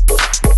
Bye.